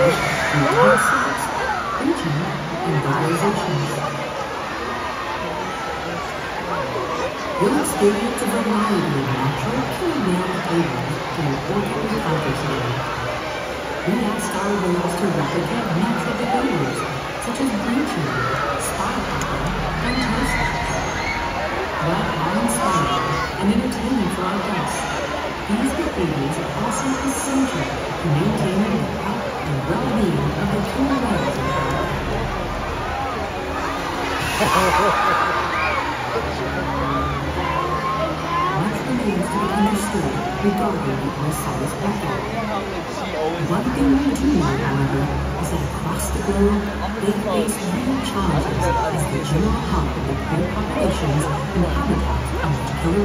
research in concepts, printing, and visualizations. You'll experience a variety of natural organic countersign. We asked our to replicate natural behaviors such as spy hopping, and toasting. While awe-inspiring and entertaining for our guests, these behaviors are also essential to maintaining the health and well-being of the killer whales in Much remains to be understood regarding the Osiris Echo. One thing we do know, however, is that across the globe, they face real challenges as the general health of the populations and habitats whales